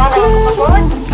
Come on, come on.